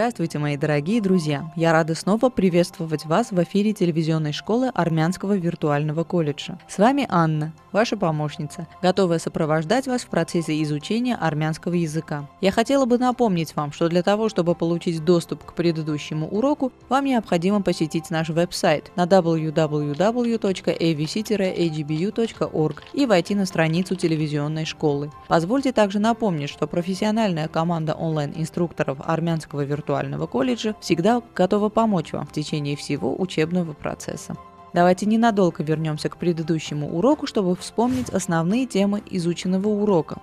Здравствуйте, мои дорогие друзья! Я рада снова приветствовать вас в эфире телевизионной школы Армянского виртуального колледжа. С вами Анна, ваша помощница, готовая сопровождать вас в процессе изучения армянского языка. Я хотела бы напомнить вам, что для того, чтобы получить доступ к предыдущему уроку, вам необходимо посетить наш веб-сайт на www.avc-agbu.org и войти на страницу телевизионной школы. Позвольте также напомнить, что профессиональная команда онлайн-инструкторов армянского виртуального колледжа всегда готова помочь вам в течение всего учебного процесса. Давайте ненадолго вернемся к предыдущему уроку, чтобы вспомнить основные темы изученного урока.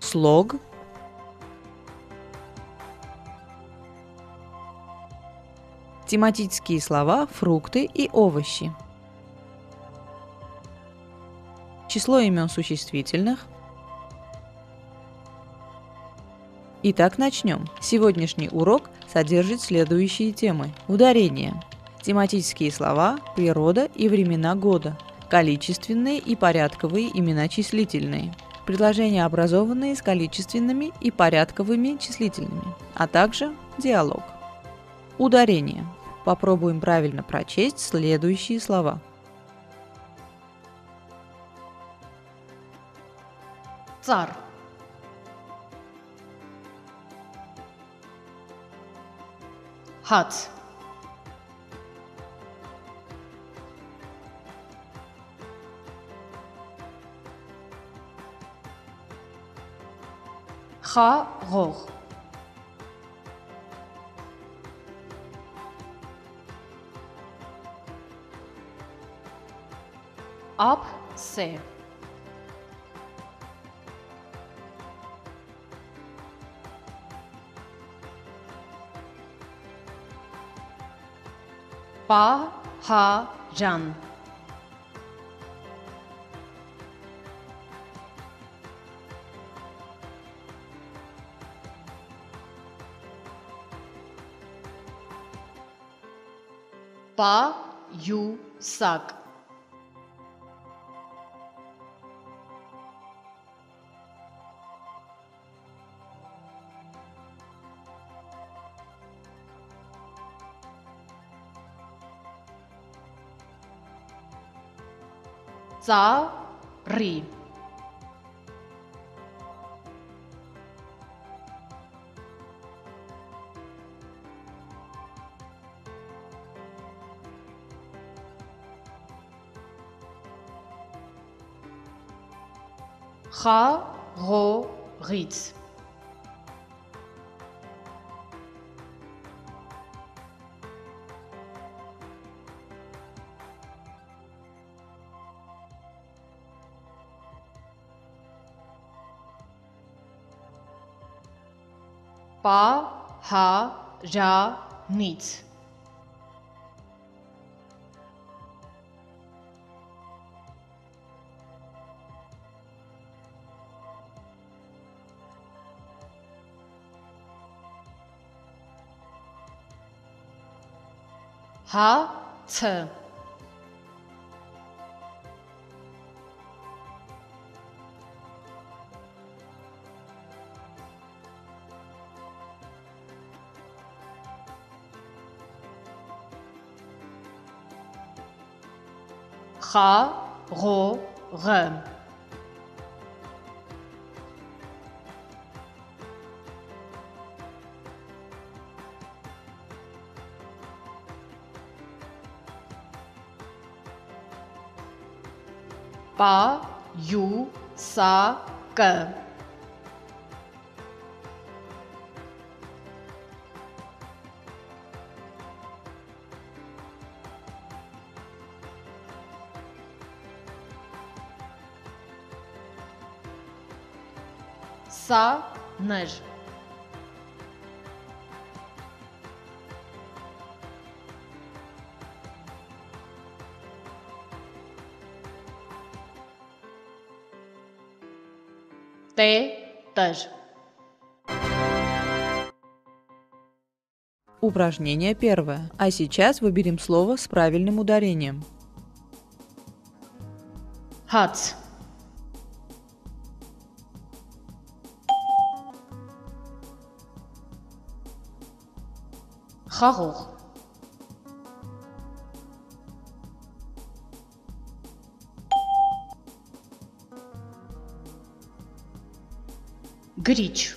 Слог, тематические слова, фрукты и овощи, число имен существительных, Итак, начнем. Сегодняшний урок содержит следующие темы. Ударение тематические слова, природа и времена года, количественные и порядковые имена числительные, предложения, образованные с количественными и порядковыми числительными, а также диалог. Ударение. Попробуем правильно прочесть следующие слова. Цар. Хац. Խաղող ափ սե Pa, you suck. Sorry. խա հո ղից պա հա ժա նից Պահարան Պայուսակ Ծառի पा यू सा क। सा नज़। стаж. Упражнение первое. А сейчас выберем слово с правильным ударением. Хац. Харух. Кріч.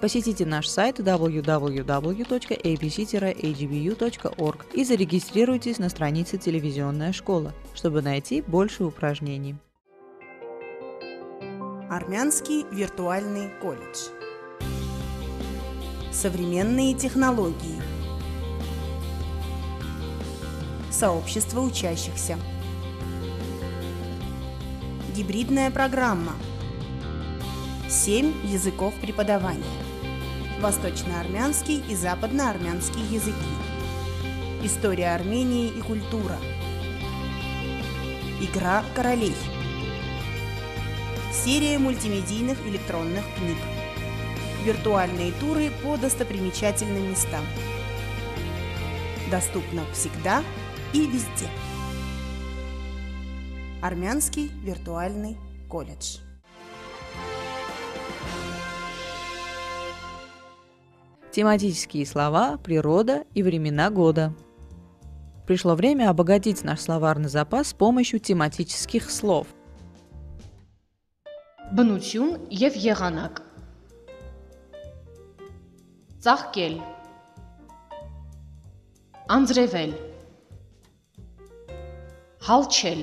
Посетите наш сайт www.abc-adbu.org и зарегистрируйтесь на странице «Телевизионная школа», чтобы найти больше упражнений. Армянский виртуальный колледж. Современные технологии – Сообщество учащихся. Гибридная программа. Семь языков преподавания. Восточноармянский и западноармянский языки. История Армении и культура. Игра королей. Серия мультимедийных электронных книг. Виртуальные туры по достопримечательным местам. Доступно всегда и везде. Армянский виртуальный колледж. Тематические слова, природа и времена года. Пришло время обогатить наш словарный запас с помощью тематических слов. Բնություն եւ եղանակ Ծաղկել Անձրևել Հալչել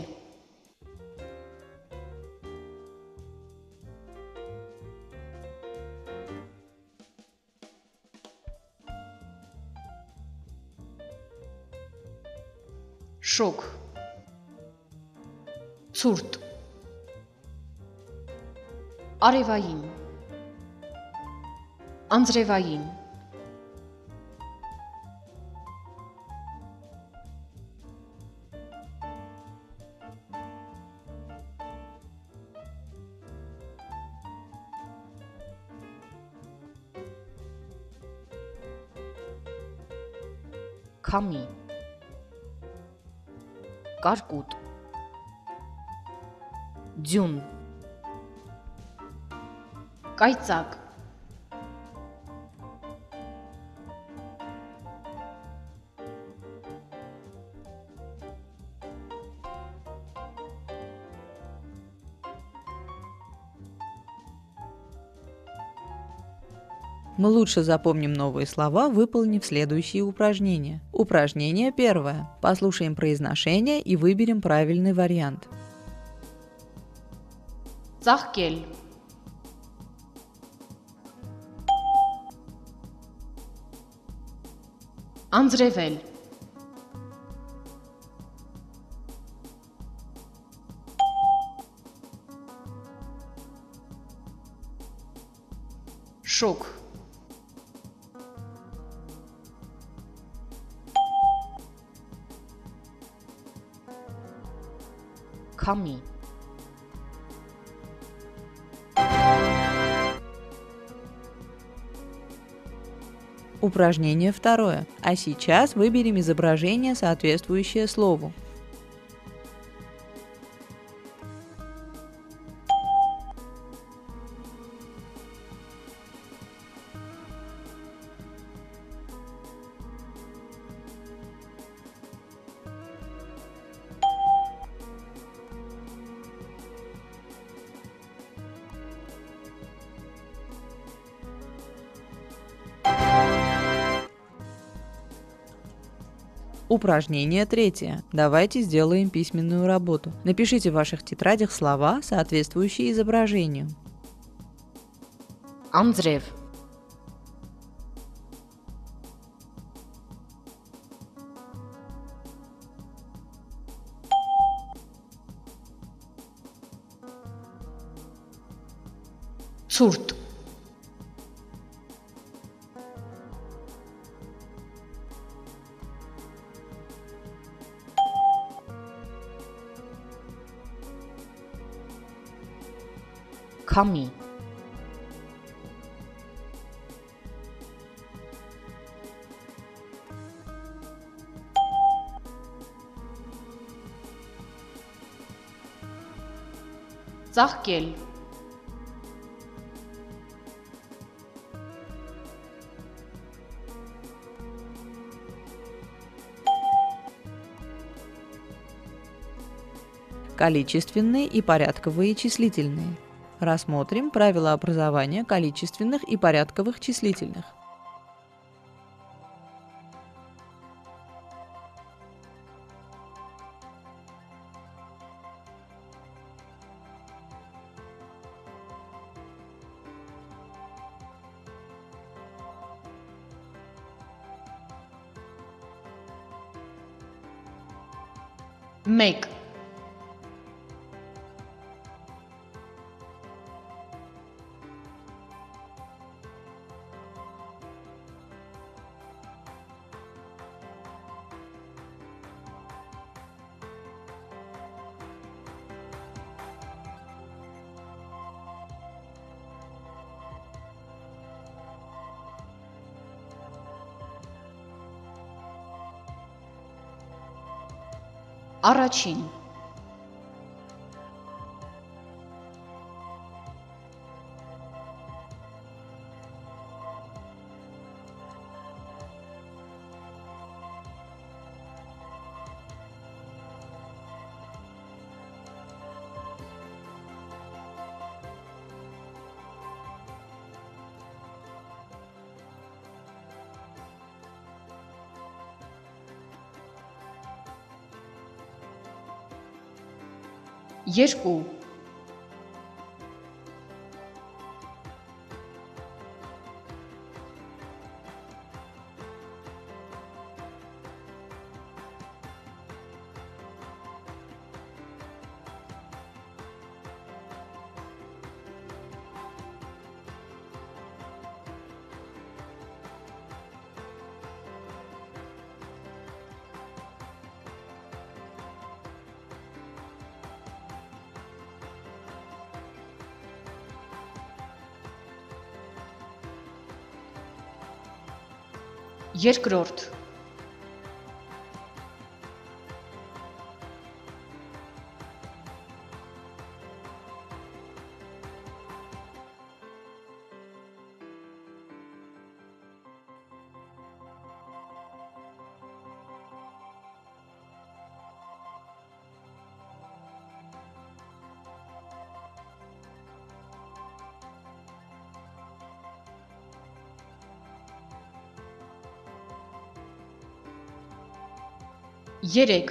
Շոկ Ցուրտ Արևային Անձրևային Քամի Կարկուտ Ձյուն Կայծակ Мы лучше запомним новые слова, выполнив следующие упражнения. Упражнение первое. Послушаем произношение и выберем правильный вариант. Ծաղկել Անձրևել Շոկ Kami. Упражнение второе. А сейчас выберем изображение, соответствующее слову. Упражнение третье. Давайте сделаем письменную работу. Напишите в ваших тетрадях слова, соответствующие изображению. Андреев Kami. Zahkel. количественные и порядковые числительные. Рассмотрим правила образования количественных и порядковых числительных. Patrocínio. יש פה Երկրորդ Երեք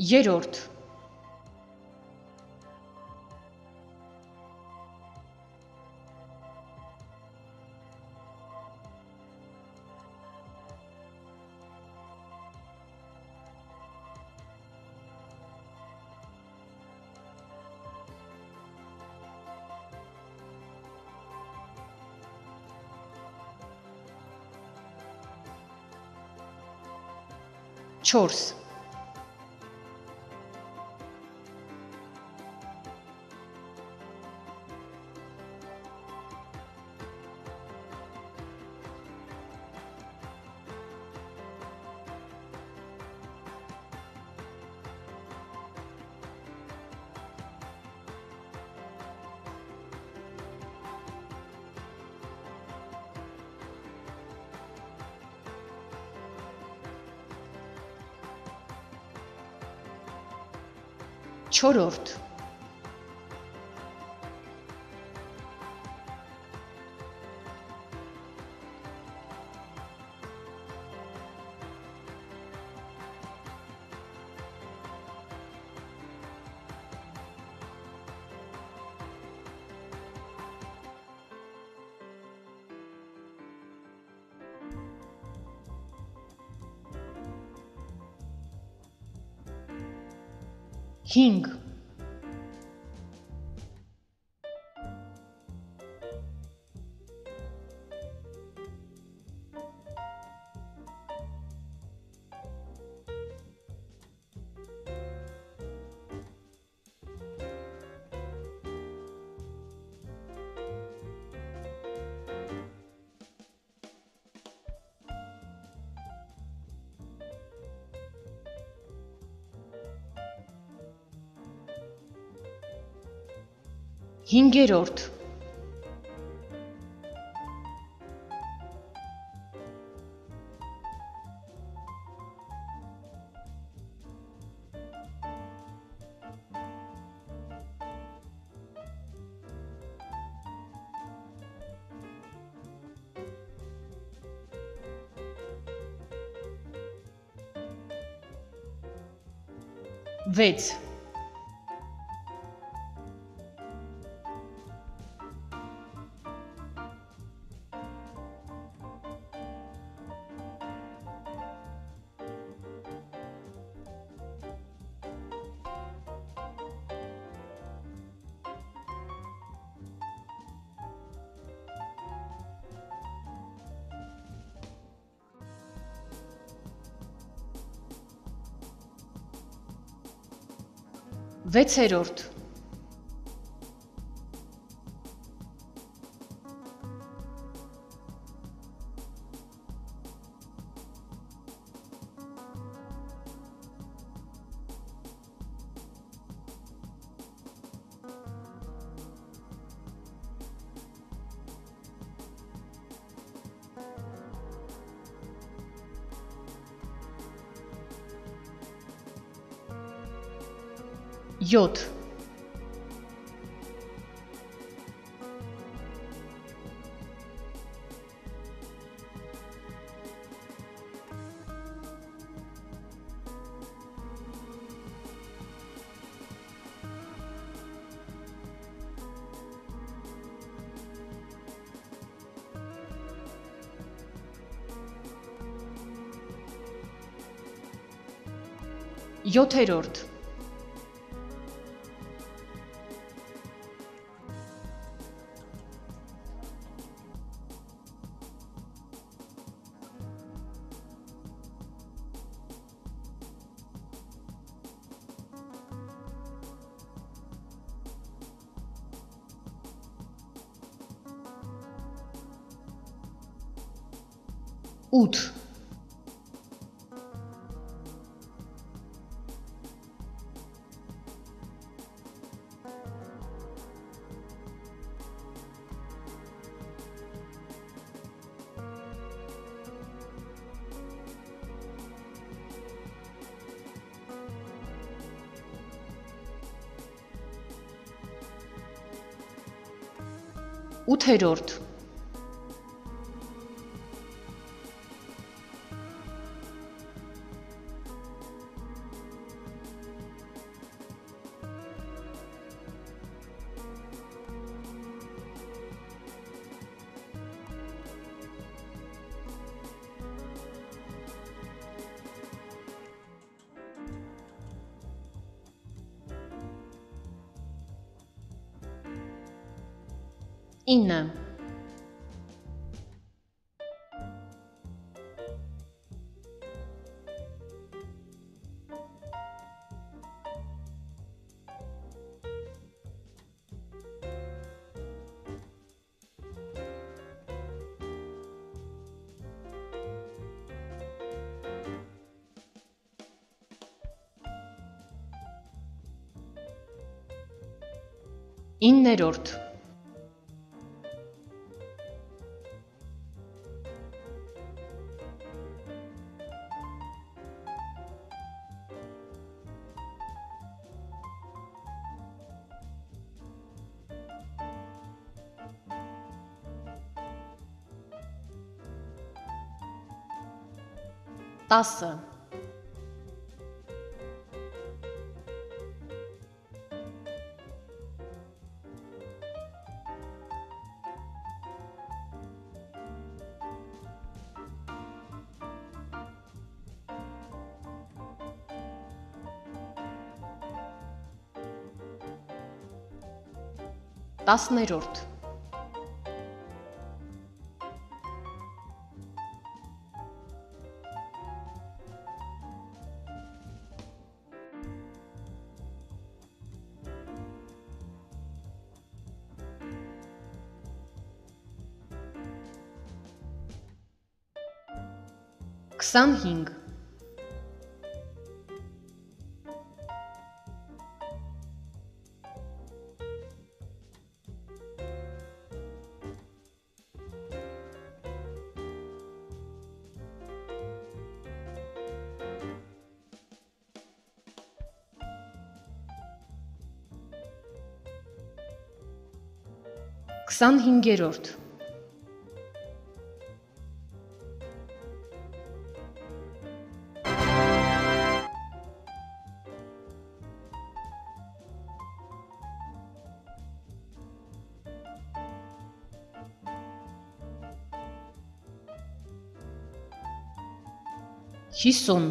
Երորդ Չորս Չորրորդ 5 Հինգերորդ վեց վեցերորդ 7 7-րդ 4-րդ innem In der Ort. 10 10-րդ Քսանհինգ Քսանհինգերորդ Հիսուն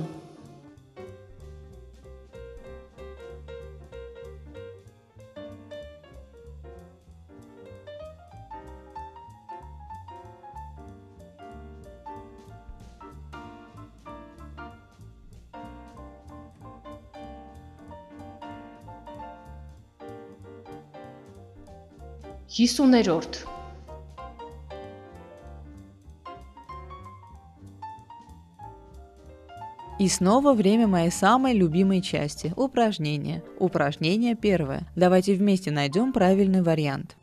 Հիսուներորդ И снова время моей самой любимой части – упражнения. Упражнение первое. Давайте вместе найдем правильный вариант.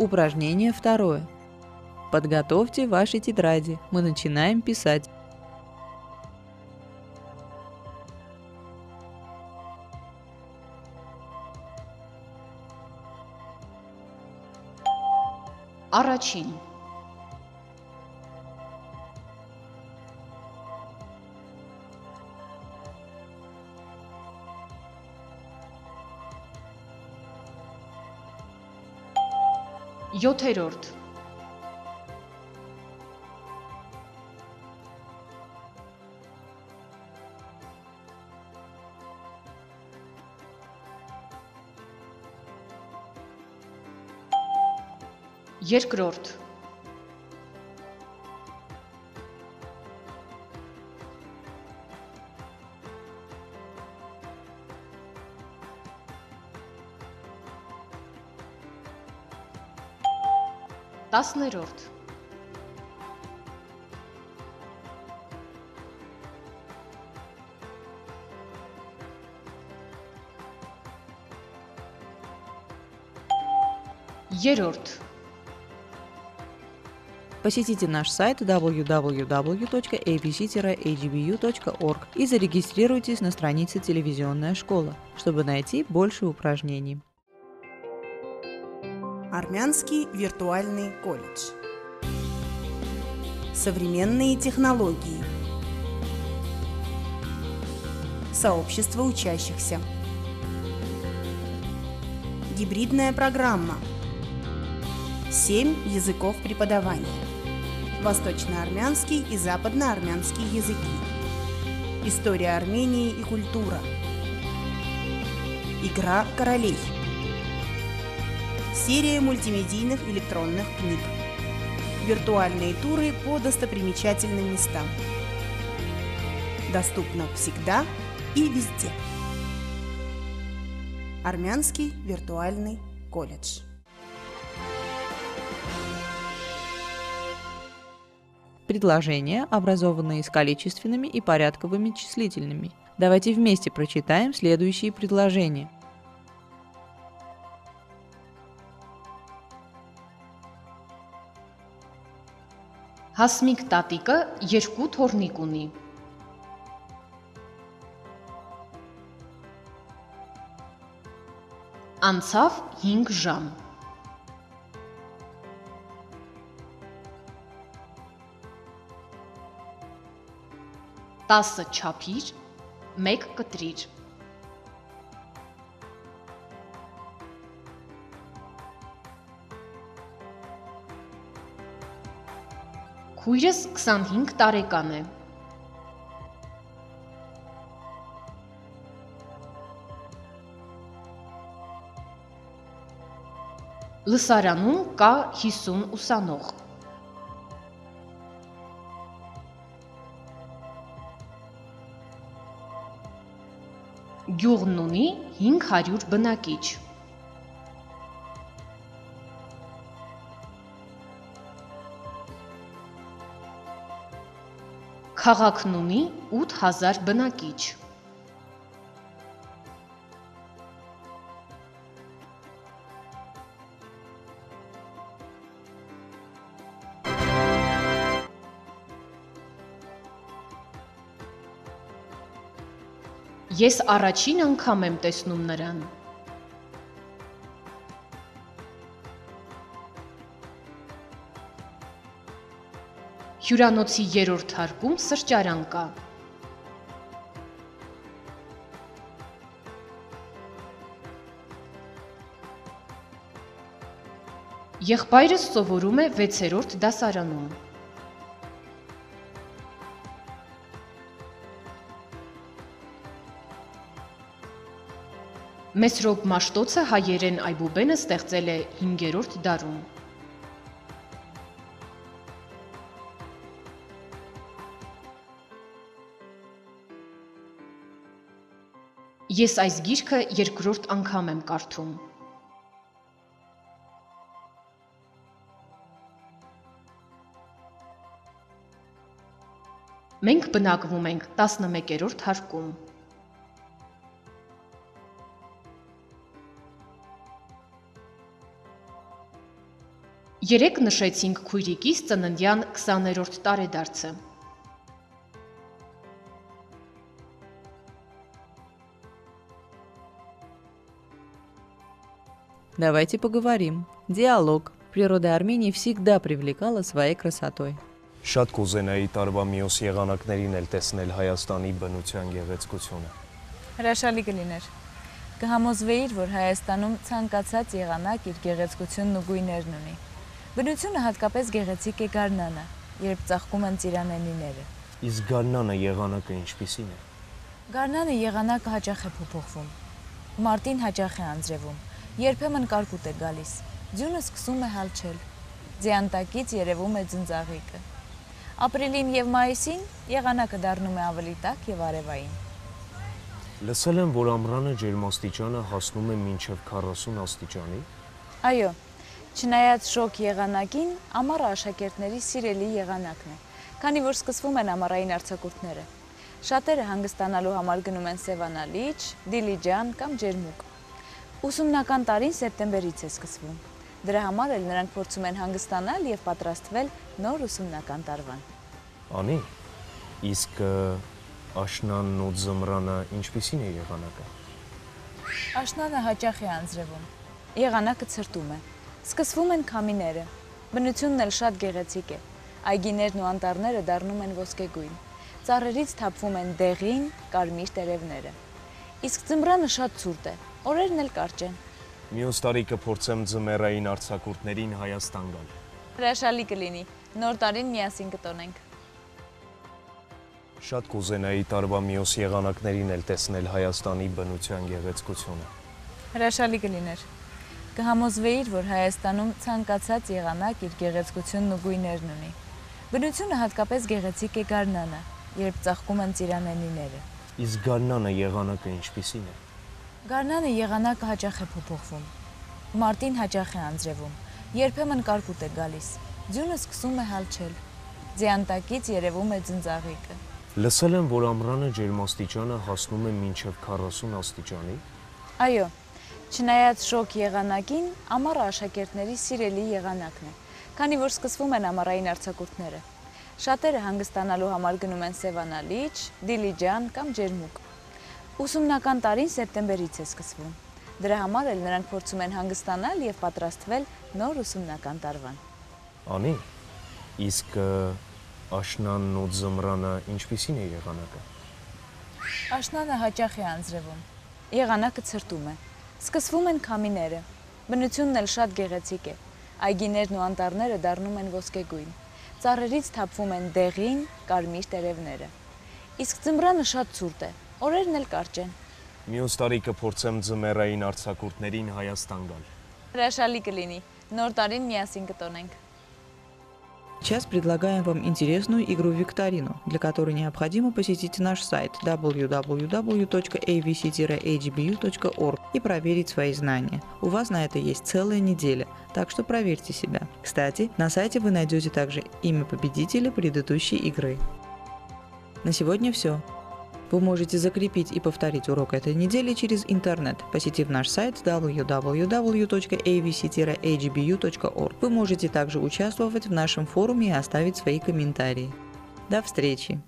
Упражнение второе. Подготовьте ваши тетради. Мы начинаем писать. Арачин. 7-րդ Երկրորդ Красный рот. Ерёрт. Посетите наш сайт www.abc-hbu.org и зарегистрируйтесь на странице «Телевизионная школа», чтобы найти больше упражнений. Армянский виртуальный колледж. Современные технологии. Сообщество учащихся. Гибридная программа. Семь языков преподавания. Восточно-армянский и западно-армянский языки. История Армении и культура. Игра королей. Серия мультимедийных электронных книг. Виртуальные туры по достопримечательным местам. Доступно всегда и везде. Армянский виртуальный колледж. Предложения, образованные с количественными и порядковыми числительными. Давайте вместе прочитаем следующие предложения. Հասմիկ տատիկը երկու թորնիկ ունի։ Անցավ 5 ժամ։ Տասը չափիր, մեկ կտրիր։ Քույրս 25 տարեկան է։ Լսարանում կա 50 ուսանող։ Գյուղն ունի 500 բնակիչ։ Քաղաքն ունի 8000 բնակիչ։ Ես առաջին անգամ եմ տեսնում նրան։ Հյուրանոցի երրորդ հարկում սրճարան կա։ Եղբայրս սովորում է 6-րդ դասարանում։ Մեսրոպ Մաշտոցը հայերեն այբուբենը ստեղծել է 5-րդ դարում։ Ես այս գիրքը երկրորդ անգամ եմ կարդում։ Մենք բնակվում ենք 11-րդ հարկում։ Երեք նշեցինք քույրիկիս ծննդյան 20-րդ տարեդարձը։ Давайте поговорим. Диалог. Природа Армении всегда привлекала своей красотой. Շատ կուզենայի տարվա մյուս եղանակներին էլ տեսնել Հայաստանի բնության գեղեցկությունը։ Հրաշալի կլիներ։ Կհամոզվեիր, որ Հայաստանում ցանկացած եղանակ իր գեղեցկությունն ու գույներն ունի։ Բնությունը հատկապես գեղեցիկ է գարնանը, երբ ծաղկում են ծիրանենիները։ Իսկ գարնանը եղանակը ինչպիսին է։ Գարնանը եղանակը հաճախ է փոփոխվում։ Մարտին հաճախ է անձրևում։ Երբեմն կարկուտ է գալիս։ Ձյունը սկսում է հալչել։ Ձիանտակից երևում է ձնձաղիկը։ Ապրիլին եւ մայիսին եղանակը դառնում է ավելի տաք եւ արևային։ Լսել եմ, որ ամռանը ջերմաստիճանը հասնում է մինչև 40 աստիճանի։ Այո, չնայած շոկ եղանակին, ամառը աշակերտների սիրելի եղանակն է, քանի որ սկսվում են ամառային արձակուրդները։ Շատերը հանգստանալու համար գնում են Սևանալիչ, Դիլիջան կամ Ջերմուկ։ Ուսումնական տարին սեպտեմբերից է սկսվում։ Դրա համար էլ նրանք փորձում են հանգստանալ եւ պատրաստվել նոր ուսումնական տարվան։ Անի։ Իսկ աշնանն ու ձմռանը ինչպիսին է եղանակը։ Աշնանը հաճախ է անձրևում։ Եղանակը ցրտում է։ Սկսվում են քամիները։ Բնությունն էլ շատ գեղեցիկ է։ Այգիներն ու անտառները դառնում են ոսկեգույն։ Ծառերից թափվում են դեղին, կարմիր տերևները։ Իսկ ձմռանը շատ ցուրտ է։ Օրերն էլ կարճ են։ Մյուս տարի կփորձեմ ձմեռային արձակուրդներին Հայաստան գալ։ Հրաշալի կլինի։ Նոր տարին միասին կտոնենք։ Շատ կուզենայի տարվա մյուս եղանակներին էլ տեսնել Հայաստանի բնության գեղեցկությունը։ Հրաշալի կլիներ։ Կհամոզվեիր, որ Հայաստանում ցանկացած եղանակ իր գեղեցկությունն ու գույներն ունի։ Բնությունը հատկապես գեղեցիկ է գարնանը, երբ ծաղկում են ծիրանենիները։ Իսկ գարնանը եղանակը ինչպիսին է։ Գարնանը եղանակը հաճախ է փոփոխվում։ Մարտին հաճախ է անձրևում։ Երբեմն կարկուտ է գալիս։ Ձյունը սկսում է հալչել։ Ձիանտակից երևում է ձնձաղիկը։ Լսել եմ, որ ամռանը ջերմաստիճանը հասնում է մինչև 40 աստիճանի։ Այո, չնայած շոկ եղանակին, ամառը աշակերտների սիրելի եղանակն է, քանի որ սկսվում են ամառային արձակուրդները։ Շատերը հանգստանալու համար գնում են Սևանալիչ, Դիլիջան կամ Ջերմուկ։ Ուսումնական տարին սեպտեմբերից է սկսվում։ Դրա համար էլ նրանք փորձում են հանգստանալ եւ պատրաստվել նոր ուսումնական տարվան։ Անի, իսկ աշնանն ու ձմռանը ինչպիսին է եղանակը։ Աշնանը հաճախ է անձրևում։ Եղանակը ցրտում է։ Սկսվում են քամիները։ Բնությունն էլ շատ գեղեցիկ է։ Այգիներն ու անտառները դառնում են ոսկեգույն։ Ծառերից թափվում են դեղին, կարմիր տերևները։ Իսկ ձմռանը շատ ցուրտ է։ Օրերն էլ կարճ են։ Մյուս տարի կփորձեմ ձմեռային արցակուրտներին Հայաստան գալ։ Հրաշալի կլինի։ Նոր տարին միասին կտոնենք։ Сейчас предлагаем вам интересную игру-викторину, для которой необходимо посетить наш сайт www.avc-hbu.org и проверить свои знания. У вас на это есть целая неделя, так что проверьте себя. Кстати, на сайте вы найдете также имя победителя предыдущей игры. На сегодня все. Вы можете закрепить и повторить урок этой недели через интернет, посетив наш сайт www.avc-hbu.org. Вы можете также участвовать в нашем форуме и оставить свои комментарии. До встречи!